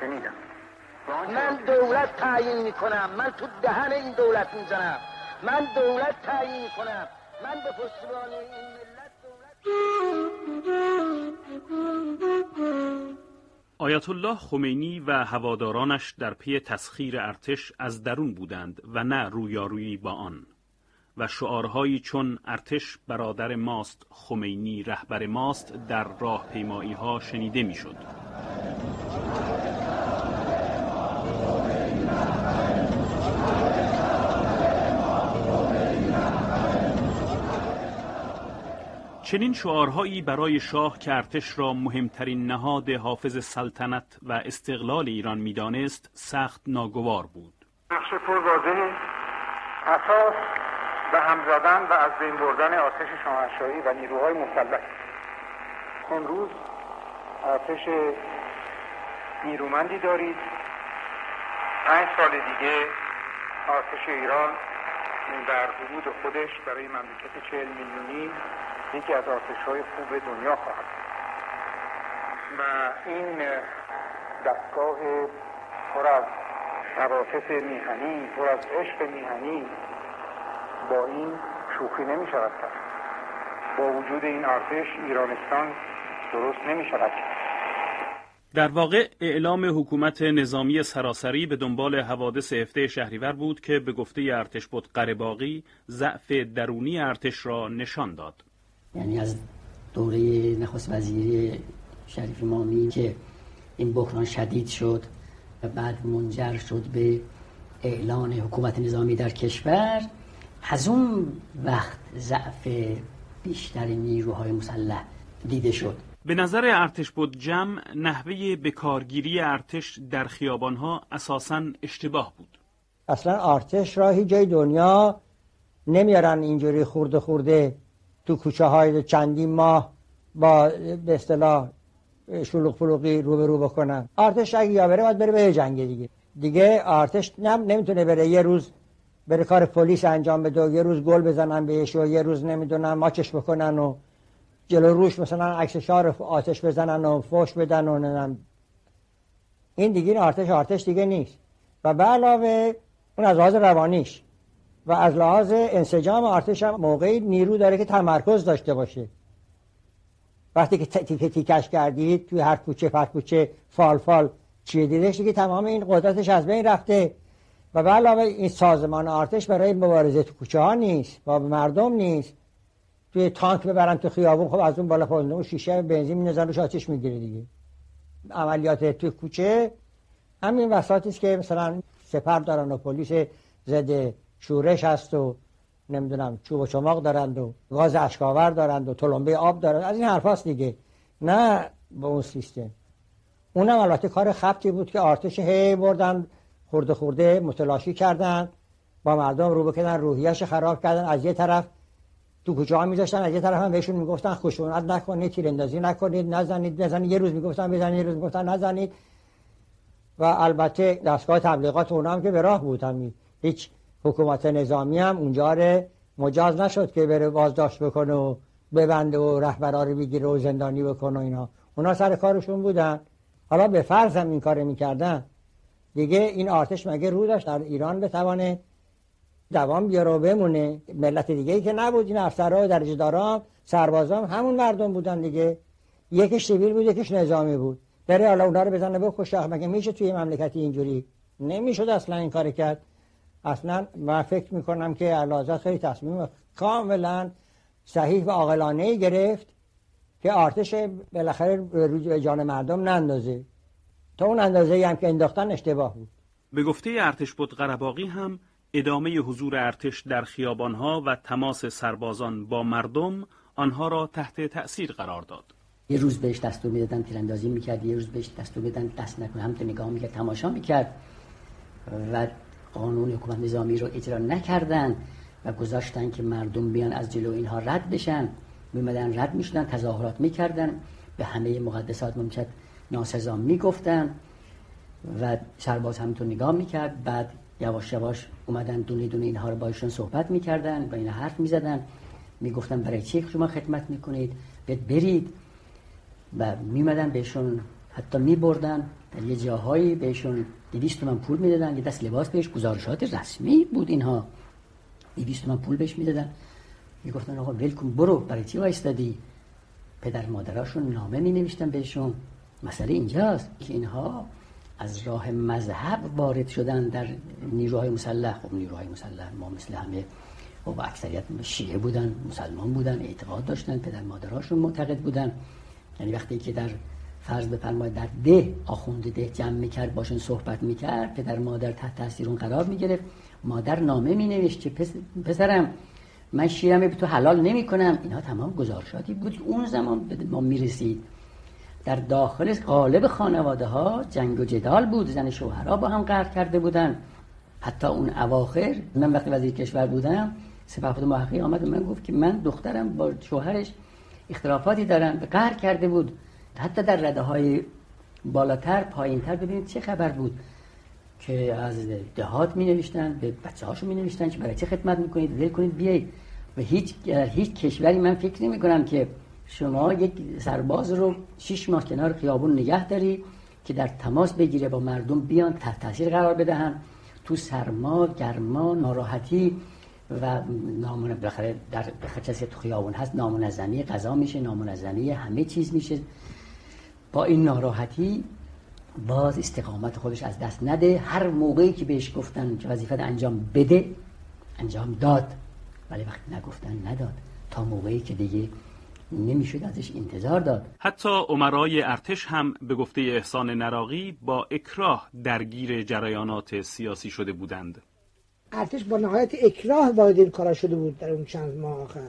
شنیدم. من دولت تعیین می‌کنم. من تو دهن این دولت می‌زنم. من دولت تعیین می‌کنم. من به پشتیبان این ملت دولت آیت الله خمینی و هوادارانش در پی تسخیر ارتش از درون بودند و نه رویارویی با آن. و شعارهایی چون ارتش برادر ماست خمینی رهبر ماست در راهپیمایی ها شنیده می‌شد. چنین شعارهایی برای شاه که ارتش را مهمترین نهاد حافظ سلطنت و استقلال ایران می‌دانست سخت ناگوار بود. نقش پرواضحی اساس به هم زدن و از بین بردن آتش شاهنشاهی و نیروهای مسلح. امروز آتش نیرومندی دارید. پنج سال دیگه آتش ایران در حدود خودش برای مملکت چهل میلیونی یکی از آتش های خوب دنیا خواهد و این دستگاه پر از عواطف میهنی پر از عشق میهنی با این شوخی نمی شود کرد. با وجود این ارتش ایرانستان درست نمی شود در واقع اعلام حکومت نظامی سراسری به دنبال حوادث هفته شهریور بود که به گفته ارتش بود قرباقی ضعف درونی ارتش را نشان داد. یعنی از دوره نخست وزیری شریف مامی که این بحران شدید شد و بعد منجر شد به اعلان حکومت نظامی در کشور از اون وقت ضعف بیشتر نیروهای مسلح دیده شد. به نظر ارتش بود جمع نحوه بکارگیری ارتش در خیابانها اساسا اشتباه بود. اصلا ارتش را هیچ جای دنیا نمیارن اینجوری خورده خورده تو کوچه های چندین ماه با به اصطلاح شلوغ فلوغی رو به رو بکنن. ارتش اگه یا بره باید بره به جنگ دیگه. دیگه ارتش نم نمی‌تونه بره. یه روز بره کار پلیس انجام بده یه روز گل بزنن بهش و یه روز نمی‌دونن ماچش بکنن و جلو روش مثلا عکس شار آتش بزنن و فوش بدن و نمی‌دونم. این دیگه این ارتش ارتش دیگه نیست. و به علاوه اون از روانیش. و از لحاظ انسجام ارتش هم موقعی نیرو داره که تمرکز داشته باشه. وقتی که تیکه تیکش کردید توی هر کوچه پر کوچه فال فال چیدیدش دیگه تمام این قدرتش از بین رفته. و به علاوه این سازمان ارتش برای مبارزه تو کوچه ها نیست با مردم نیست. توی تانک ببرن تو خیابون خب از اون بالا پایین شیشه بنزین می‌نزن روش آتش می‌گیره دیگه. عملیات تو کوچه همین وساطی است که مثلا سپر دارن و پلیس ضد شورش هست و نمی‌دونم چوب و چماق دارند و گاز اشکاور دارند و تلمبه آب دارند. از این حرفاست دیگه. نه به اون سیستم. اونم البته کار خبتی بود که آرتش هی بردن خورده خورده متلاشی کردن. با مردم رو بکنن روحیش خراب کردن. از یه طرف تو کوچه ها میذاشتن از یه طرف هم بهشون می‌گفتن خشونت نکنید تیراندازی نکنید نزنید نزنید یه روز می‌گفتن بزنید یه روز می‌گفتن نزنید. و البته دستگاه تبلیغات اونا هم که به راه بود همین. هیچ حکومت نظامی هم اونجا مجاز نشد که بره بازداشت بکنه و ببنده و رهبرا رو بگیره و زندانی بکنه و اینا. اونا سر کارشون بودن. حالا به فرض هم این کار می‌کردن. دیگه این آرتش مگه رو داشت؟ در ایران بتوانه دوام بیاره و بمونه. ملت دیگه ای که نبود این افسرها و درجه دارام سربازام همون مردم بودن دیگه. یکیش سیویل بود یکیش نظامی بود. بره حالا اونا رو بزنه بکشه. مگه میشه توی مملکتی اینجوری؟ نمی‌شد اصلا این کار کرد. اصلا من فکر می‌کنم که علازت خیلی تصمیم کاملا صحیح و عاقلانه گرفت که آرتش بالاخره روی جان مردم نندازه. تا اون اندازه هم که انداختن اشتباه بود. به گفته ارتش بود قرباقی هم ادامه حضور ارتش در خیابانها و تماس سربازان با مردم آنها را تحت تأثیر قرار داد. یه روز بهش دستور می‌دادن تیراندازی می‌کرد یه روز بهش دستور می‌دادن دست نکنه. هم نگاه می‌کرد تماشا می‌کرد و قانون حکومت نظامی رو اجرا نکردن و گذاشتن که مردم بیان از جلو اینها رد بشن. میمدن رد می‌شدن تظاهرات می‌کردن. به همه مقدسات ممکن ناسزا می‌گفتن و سرباز همینطور نگاه می‌کرد. بعد یواش یواش اومدن دونه دونه اینها رو باشون صحبت می‌کردن با این حرف می‌زدن. می‌گفتن برای چی شما خدمت می‌کنید؟ برید. و میمدن بهشون حتی می بردن در یه جاهایی بهشون دویست من پول می‌دادن یه دست لباس بهش گزارشات رسمی بود اینها. دویست من پول بهش می‌دادن. می‌گفتن آقا ولکن برو برای چی وایستادی؟ پدر مادراشون نامه می نوشتن بهشون. مسئله اینجاست که اینها از راه مذهب وارد شدن در نیروهای مسلح. خب نیروهای مسلح ما مثل همه خب اکثریت شیعه بودن مسلمان بودن اعتقاد داشتن پدر مادراشون معتقد بودن. یعنی وقتی که در فرض بفرمایید در ده آخوند ده جمع می‌کرد باشون صحبت می‌کرد پدر مادر تحت تاثیر اون قرار می‌گرفت. مادر نامه مینوشت که پسرم من شیرم به تو حلال نمی کنم اینها تمام گزارشاتی بود. اون زمان به ما می‌رسید. در داخل قالب خانواده ها جنگ و جدال بود. زن شوهرها با هم قرار کرده بودن. حتی اون اواخر من وقتی وزیر کشور بودم سپاهبد محققی آمد و من گفت که من دخترم با شوهرش اختلافاتی دارن. به قهر کرده بود. حتی در رده های بالاتر پایینتر ببینید چه خبر بود که از دهات می نوشتن به بچه هاشو می نوشتن که برای چه خدمت می‌کنید ول کنید بیایید. و هیچ هیچ کشوری من فکر نمی کنم که شما یک سرباز رو شش ماه کنار خیابون نگه داری که در تماس بگیره با مردم بیان تحت تاثیر قرار بدهن. تو سرما گرما ناراحتی و نامون بخره در کسی تو خیابون هست نامنظمی غذا میشه نامنظمی همه چیز میشه. با این ناراحتی باز استقامت خودش از دست نده. هر موقعی که بهش گفتن که وظیفت انجام بده انجام داد. ولی وقتی نگفتن نداد. تا موقعی که دیگه نمی‌شد ازش انتظار داد. حتی عمرای ارتش هم به گفته احسان نراقی با اکراه درگیر جریانات سیاسی شده بودند. ارتش با نهایت اکراه وارد این کارا شده بود در اون چند ماه آخر.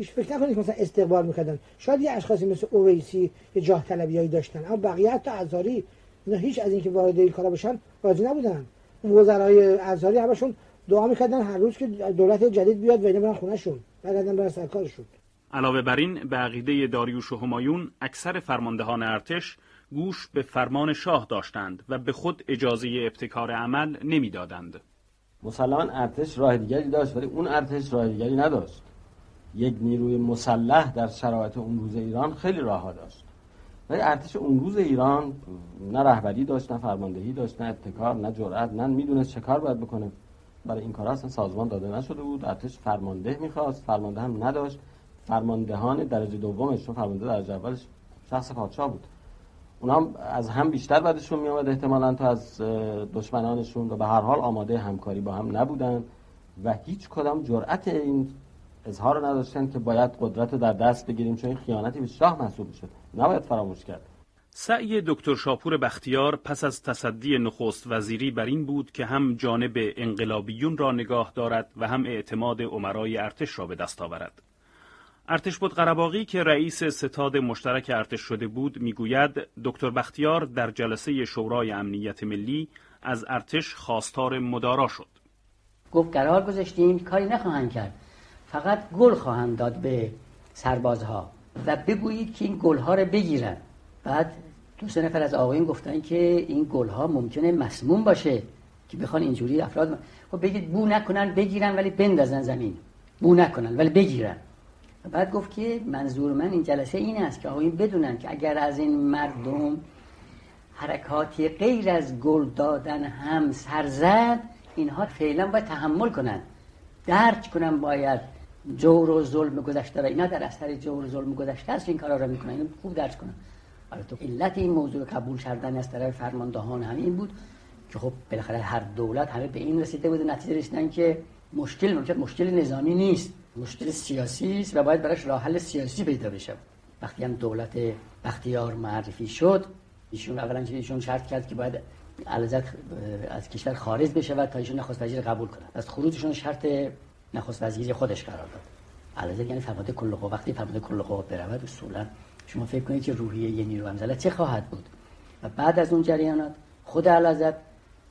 هیچ فکر نکنید مثلا استقبال می‌کردن. شاید یه اشخاصی مثل اویسی یه جاه طلبیایی داشتن اما بقیه حتی ازاری نه هیچ از اینکه وارد این کارا بشن راضی نبودن. اون وزرای ازاری همشون دعا می‌کردن هر روز که دولت جدید بیاد و اینا برن خونهشون برگردن برن سر کارشون. علاوه بر این به عقیده داریوش و همایون اکثر فرماندهان ارتش گوش به فرمان شاه داشتند و به خود اجازه ابتکار عمل نمی‌دادند. مسلمان ارتش راه دیگری داشت ولی اون ارتش راه دیگری نداشت. یک نیروی مسلح در شرایط اون روز ایران خیلی راه داشت. ولی ارتش اون روز ایران نه رهبری داشت نه فرماندهی داشت نه ابتکار نه جرأت نه می‌دونست چه کار باید بکنه. برای این کار اصلا سازمان داده نشده بود. ارتش فرمانده می‌خواست فرمانده هم نداشت. فرماندهان درجه دومش چون فرمانده درجه اولش شخص پادشاه بود. اونا از هم بیشتر بعدشون میامد احتمالا تا از دشمنانشون و به هر حال آماده همکاری با هم نبودن و هیچ کدام جرأت این اظهار نداشتن که باید قدرت رو در دست بگیریم چون این خیانتی به شاه محسوب می‌شد نباید فراموش کرد سعی دکتر شاپور بختیار پس از تصدی نخست وزیری بر این بود که هم جانب انقلابیون را نگاه دارد و هم اعتماد عمرای ارتش را به دست آورد. ارتش بود قرباقی که رئیس ستاد مشترک ارتش شده بود می‌گوید دکتر بختیار در جلسه شورای امنیت ملی از ارتش خواستار مدارا شد. گفت قرار گذاشتیم کاری نخواهند کرد فقط گل خواهند داد به سربازها و بگویید که این گلها رو بگیرن. بعد دو سه نفر از آقایون گفتن که این گلها ممکنه مسموم باشه که بخوان اینجوری افراد خب بگید بو نکنن بگیرن ولی بندازن زمین. بو نکنن ولی بگیرن. بعد گفت که منظور من این جلسه این است که آقایون بدونن که اگر از این مردم حرکاتی غیر از گل دادن هم سرزد اینها فعلا باید تحمل کنن. درک کنن باید جور و ظلم گذشته و اینا در اثر جور و ظلم گذشته است این کارا رو می‌کنن. اینو خوب درک حالا تو علت این موضوع قبول کردن از طرف فرماندهان همین بود که خب بالاخره هر دولت همه به این رسیده بود نتیجه رسیدن که مشکل ممکن مشکل نظامی نیست. مشکل سیاسی است و باید براش راه حل سیاسی پیدا بشه. وقتی هم دولت بختیار معرفی شد ایشون اولا ایشون شرط کرد که باید از کشور خارج بشه و تا ایشون نخست وزیر قبول کنه. از خروجشون شرط نخست وزیری خودش قرار داد. علازت یعنی فرمانده کل قوا وقتی فرمانده کل قوا برود اصولا شما فکر کنید که روحیه یه نیرو همزله چه خواهد بود؟ و بعد از اون جریانات خود علازت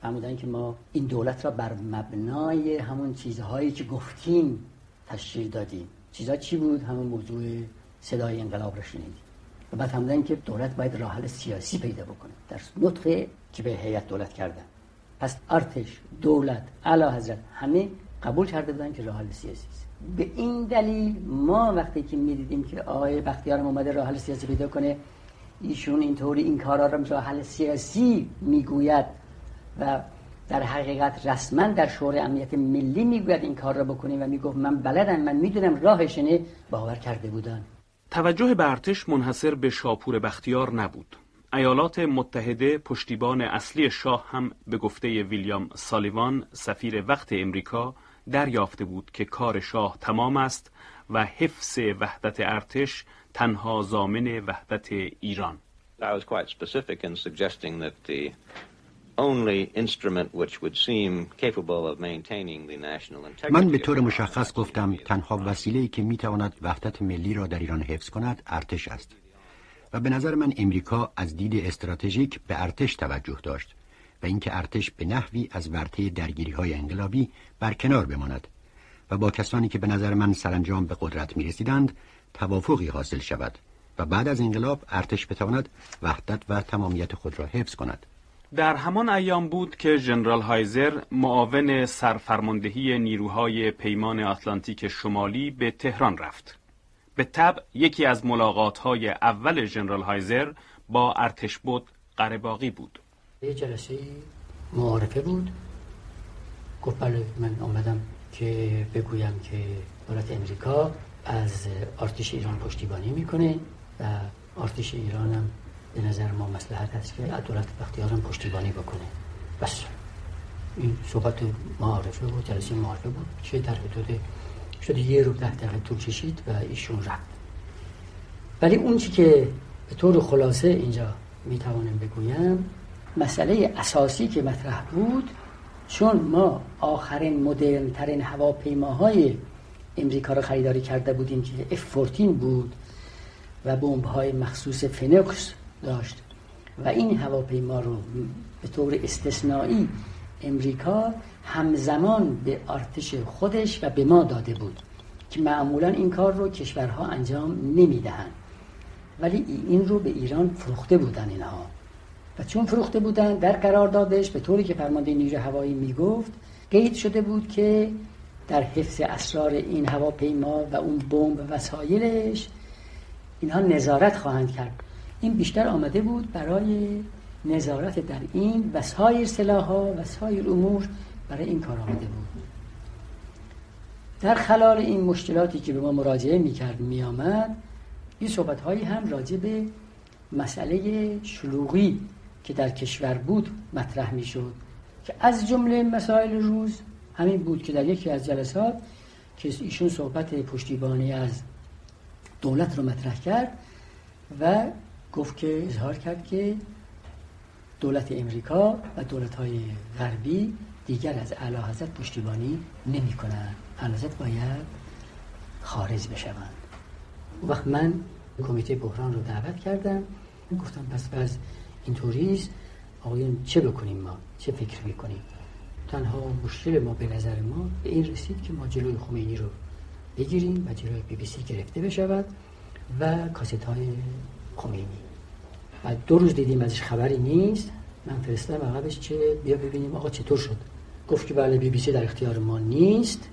فرمودن که ما این دولت را بر مبنای همون چیزهایی که گفتیم تشکیل دادیم. چیزها چی بود؟ همون موضوع صدای انقلاب را شنیدیم. و بعد فرمودن که دولت باید راه حل سیاسی پیدا بکنه. در نطق که به هیئت دولت کردن. پس ارتش دولت اعلی حضرت همه قبول کرده بودن که راه حل سیاسی است. به این دلیل ما وقتی که می‌دیدیم که آقای بختیار اومده راه حل سیاسی پیدا کنه ایشون اینطوری این کارا رو مثلا حل سیاسی می‌گوید و در حقیقت رسما در شورای امنیت ملی می‌گوید این کار را بکنیم و می‌گفت من بلدم من می‌دونم راهشنه باور کرده بودن. توجه به ارتش منحصر به شاپور بختیار نبود. ایالات متحده پشتیبان اصلی شاه هم به گفته ویلیام سالیوان سفیر وقت امریکا دریافته بود که کار شاه تمام است و حفظ وحدت ارتش تنها زامن وحدت ایران. I was quite specific in suggesting that the only instrument which would seem capable of maintaining the national integrity من به طور مشخص گفتم تنها وسیله‌ای که می‌تواند وحدت ملی را در ایران حفظ کند ارتش است. و به نظر من امریکا از دید استراتژیک به ارتش توجه داشت. و اینکه ارتش به نحوی از ورطه درگیری های انقلابی برکنار بماند و با کسانی که به نظر من سرانجام به قدرت می رسیدند توافقی حاصل شود و بعد از انقلاب ارتش بتواند وحدت و تمامیت خود را حفظ کند در همان ایام بود که ژنرال هایزر معاون سرفرماندهی نیروهای پیمان آتلانتیک شمالی به تهران رفت. به طب یکی از ملاقات‌های اول ژنرال هایزر با ارتش بود قرباقی بود. یه جلسه معارفه بود. گفت بله من آمدم که بگویم که دولت امریکا از ارتش ایران پشتیبانی می‌کنه و ارتش ایران هم به نظر ما مسلحت هست که دولت بختیارم پشتیبانی بکنه. بس. این صحبت معارفه بود جلسه معارفه بود که در حدود شده یه رو ده دقیقه طول کشید و ایشون رفت. ولی اون چی که به طور خلاصه اینجا می‌توانم بگویم مسئله اساسی که مطرح بود چون ما آخرین مدرن ترین هواپیماهای امریکا رو خریداری کرده بودیم که F-14 بود و بمب های مخصوص فنکس داشت. و این هواپیما رو به طور استثنایی امریکا همزمان به ارتش خودش و به ما داده بود که معمولا این کار رو کشورها انجام نمی‌دهند. ولی این رو به ایران فروخته بودن اینها. و چون فروخته بودن در قراردادش به طوری که فرمانده نیروی هوایی می‌گفت قید شده بود که در حفظ اسرار این هواپیما و اون بمب و وسایلش اینها نظارت خواهند کرد. این بیشتر آمده بود برای نظارت در این و سایر سلاح ها و سایر امور برای این کار آمده بود. در خلال این مشکلاتی که به ما مراجعه می‌کرد میآمد این صحبت هایی هم راجع به مسئله شلوغی که در کشور بود مطرح می‌شد که از جمله مسائل روز همین بود که در یکی از جلسات که ایشون صحبت پشتیبانی از دولت رو مطرح کرد و گفت که اظهار کرد که دولت امریکا و دولت های غربی دیگر از اعلی حضرت پشتیبانی نمی کنند حضرت باید خارج بشوند. وقت من کمیته بحران رو دعوت کردم. گفتم پس پس اینطوریست آقایون چه بکنیم ما؟ چه فکر می‌کنیم؟ تنها مشکل ما به نظر ما به این رسید که ما جلوی خمینی رو بگیریم و جلوی بی بی سی گرفته بشود و کاست های خمینی. و دو روز دیدیم ازش خبری نیست. من فرستادم عقبش چه بیا ببینیم آقا چطور شد. گفت که بله بی بی سی در اختیار ما نیست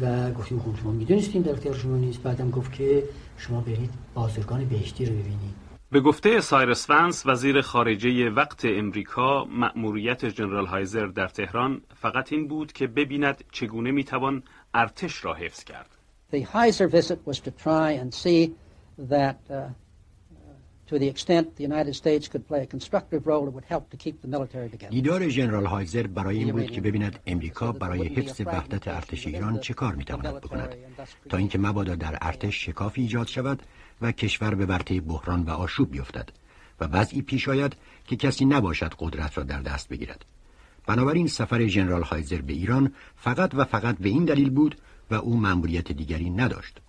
و گفتیم خب شما می‌دونستیم در اختیار شما نیست. بعدم گفت که شما برید بازرگان بهشتی رو ببینید. به گفته سایرس فنس وزیر خارجه وقت امریکا مأموریت جنرال هایزر در تهران فقط این بود که ببیند چگونه می‌توان ارتش را حفظ کرد. The Heiser visit was to try and see that uh, to the extent the United States could play a constructive role it would help to keep the military together. دیدار ژنرال هایزر برای این بود که ببیند امریکا برای حفظ وحدت ارتش ایران چه کار می‌تواند بکند تا اینکه مبادا در ارتش شکافی ایجاد شود و کشور به ورطه بحران و آشوب بیفتد و وضعی پیش آید که کسی نباشد قدرت را در دست بگیرد. بنابراین سفر ژنرال هایزر به ایران فقط و فقط به این دلیل بود و او مأموریت دیگری نداشت.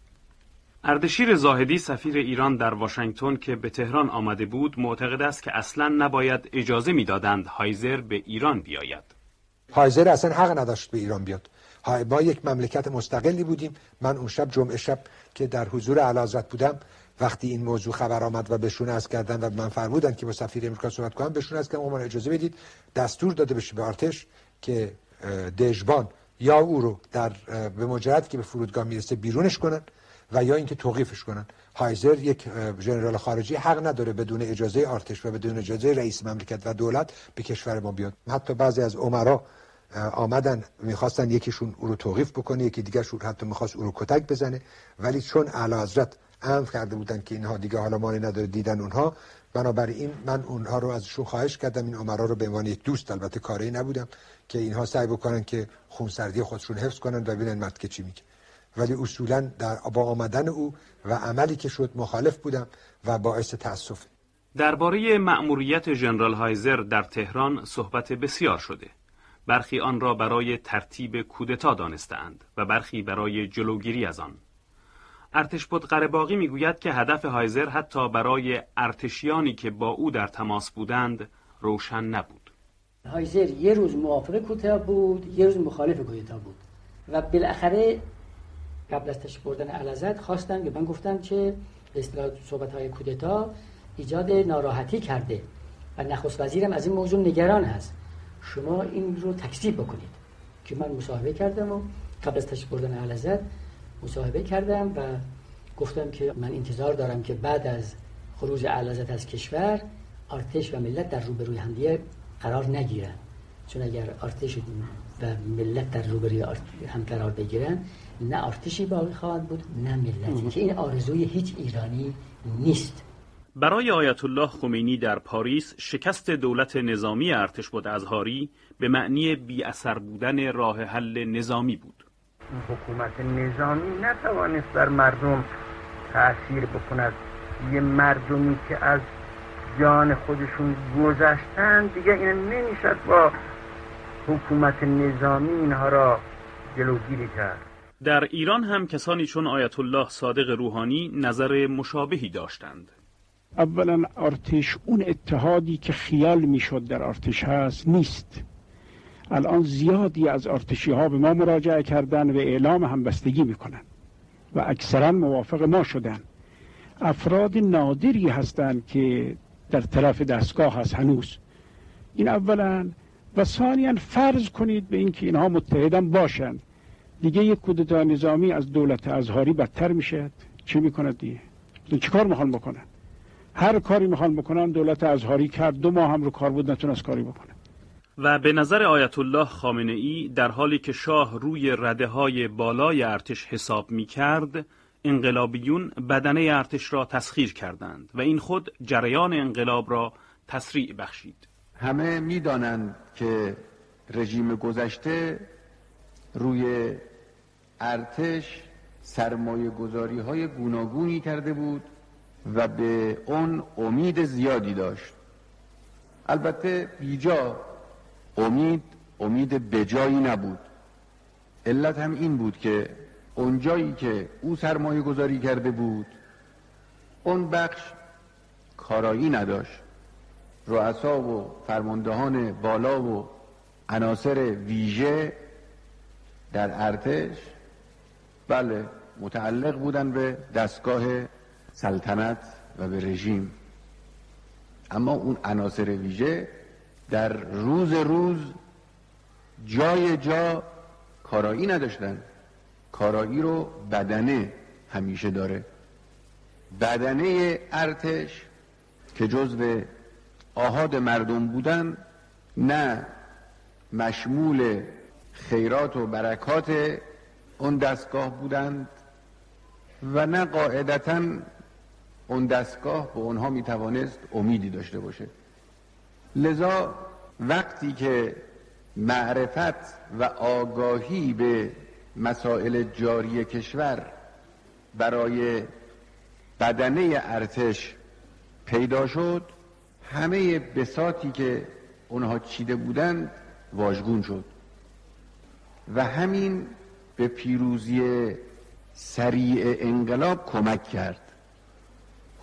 اردشیر زاهدی سفیر ایران در واشنگتن که به تهران آمده بود معتقد است که اصلا نباید اجازه می‌دادند هایزر به ایران بیاید. هایزر اصلا حق نداشت به ایران بیاد. ما یک مملکت مستقلی بودیم. من اون شب جمعه شب که در حضور علازت بودم وقتی این موضوع خبر آمد و بهشون از کردن و من فرمودن که با سفیر امریکا صحبت کنم بهشون از کردن اجازه بدید دستور داده بشه به ارتش که دژبان یا او رو در به مجرد که به فرودگاه می‌رسه بیرونش کنن و یا اینکه توقیفش کنن. هایزر یک ژنرال خارجی حق نداره بدون اجازه آرتش و بدون اجازه رئیس مملکت و دولت به کشور ما بیاد. حتی بعضی از عمرا آمدن می‌خواستن یکیشون او رو توقیف بکنه یکی دیگرشون حتی می‌خواست او رو کتک بزنه. ولی چون اعلی حضرت امر کرده بودن که اینها دیگه حالا مانی نداره دیدن اونها. بنابراین من اونها رو ازشون خواهش کردم. این عمرا رو به عنوان یک دوست البته کاری نبودم که اینها سعی بکنن که خونسردی خودشون حفظ کنن و ببینن مرد که چی میگه. ولی اصولا در با آمدن او و عملی که شد مخالف بودم و باعث تاسف درباره مأموریت ژنرال هایزر در تهران صحبت بسیار شده. برخی آن را برای ترتیب کودتا دانستند و برخی برای جلوگیری از آن. ارتش قرباقی می‌گوید که هدف هایزر حتی برای ارتشیانی که با او در تماس بودند روشن نبود. هایزر یه روز موافق کودتا بود یه روز مخالف کودتا بود و بالاخره قبل از تشکیل بردن علازت خواستن که من گفتم که به اصطلاح صحبت های کودتا ایجاد ناراحتی کرده و نخست وزیرم از این موضوع نگران هست. شما این رو تکذیب بکنید که من مصاحبه کردم و قبل از تشکیل بردن علازت مصاحبه کردم و گفتم که من انتظار دارم که بعد از خروج علازت از کشور ارتش و ملت در روبروی همدیگه قرار نگیرن. چون اگر ارتش و ملت در روبروی هم قرار بگیرن نه ارتشی باقی خواهد بود نه ملتی که این آرزوی هیچ ایرانی نیست. برای آیت الله خمینی در پاریس شکست دولت نظامی ارتش بود ازهاری به معنی بی اثر بودن راه حل نظامی بود. حکومت نظامی نتوانست بر مردم تأثیر بکند. یه مردمی که از جان خودشون گذشتن دیگه این نمی‌شد با حکومت نظامی اینها را جلوگیری کرد. در ایران هم کسانی چون آیت الله صادق روحانی نظر مشابهی داشتند. اولا ارتش اون اتحادی که خیال می‌شد در ارتش هست نیست. الان زیادی از ارتشی ها به ما مراجعه کردن و اعلام همبستگی می‌کنن و اکثرا موافق ما شدن. افراد نادری هستند که در طرف دستگاه هست هنوز. این اولا. و ثانیا فرض کنید به اینکه اینها متحدن باشند. دیگه یک کودتا نظامی از دولت ازهاری بدتر میشه. چی می‌کند دیگه؟ چی کار می‌خوان بکنن؟ هر کاری می‌خوان بکنن دولت ازهاری کرد دو ماه هم رو کار بود نتونست کاری بکنه. و به نظر آیت الله خامنه ای در حالی که شاه روی رده های بالای ارتش حساب می کرد انقلابیون بدنه ارتش را تسخیر کردند و این خود جریان انقلاب را تسریع بخشید. همه می‌دانند که رژیم گذشته روی ارتش سرمایه گذاری های گوناگونی کرده بود و به اون امید زیادی داشت. البته بیجا امید امید بجایی نبود. علت هم این بود که اونجایی که او سرمایه گذاری کرده بود اون بخش کارایی نداشت. رؤسا و فرماندهان بالا و عناصر ویژه در ارتش بله متعلق بودن به دستگاه سلطنت و به رژیم. اما اون عناصر ویژه در روز روز جای جا کارایی نداشتن. کارایی رو بدنه همیشه داره. بدنه ارتش که جزو آهاد مردم بودن نه مشمول خیرات و برکات اون دستگاه بودند و نه قاعدتا اون دستگاه به اونها می‌توانست امیدی داشته باشه. لذا وقتی که معرفت و آگاهی به مسائل جاری کشور برای بدنه ارتش پیدا شد همه بساتی که اونها چیده بودند واژگون شد. و همین به پیروزی سریع انقلاب کمک کرد.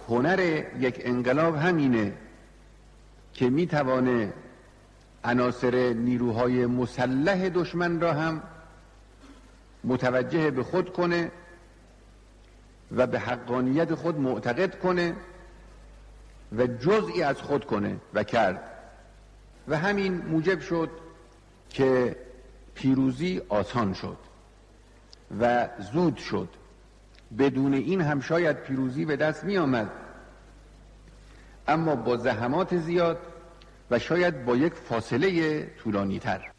هنر یک انقلاب همینه. که می‌توانه عناصر نیروهای مسلح دشمن را هم متوجه به خود کنه و به حقانیت خود معتقد کنه و جزئی از خود کنه و کرد. و همین موجب شد که پیروزی آسان شد و زود شد. بدون این هم شاید پیروزی به دست می آمد اما با زحمات زیاد و شاید با یک فاصله طولانی تر